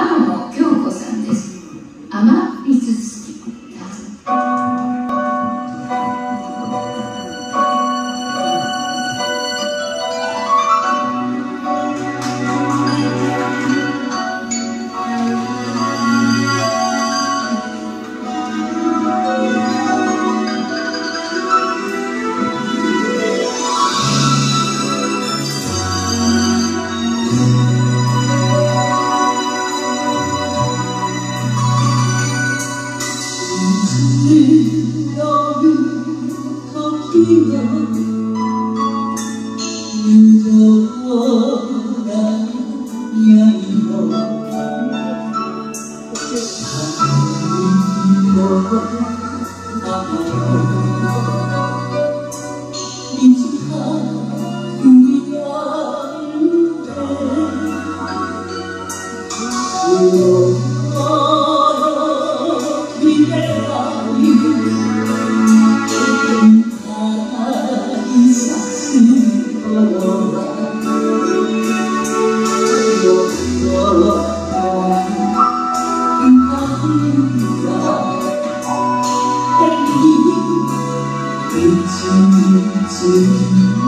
I 自。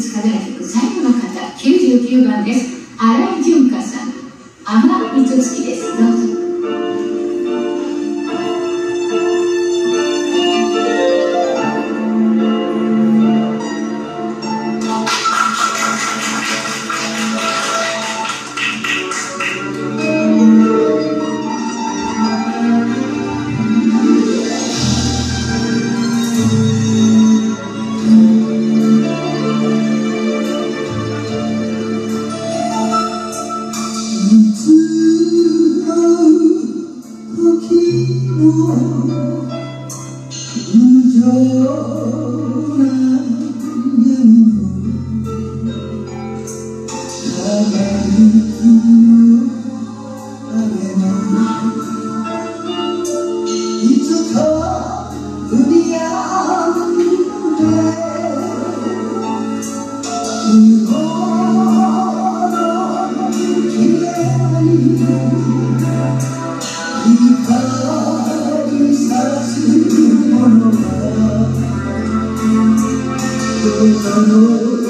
ます。特別課題曲最後の方、99番です。新井純香さん、雨水月です。どうぞ。「 그 리,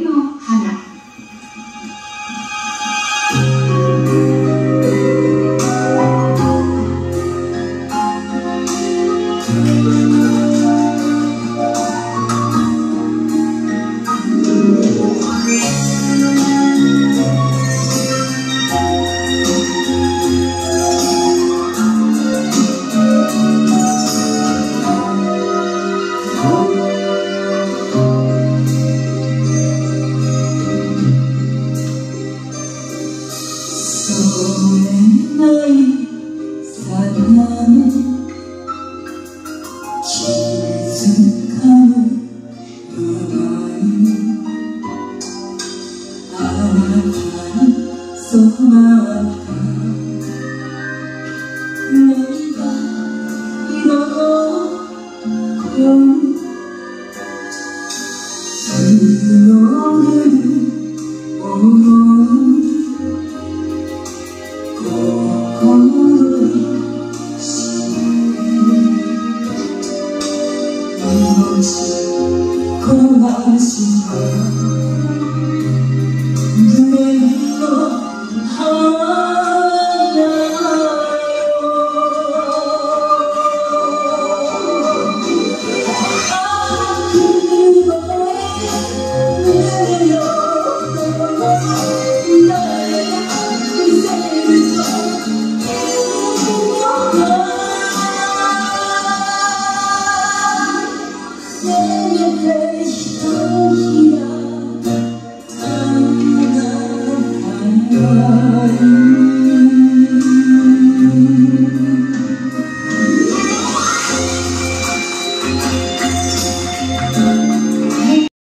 壊し壊し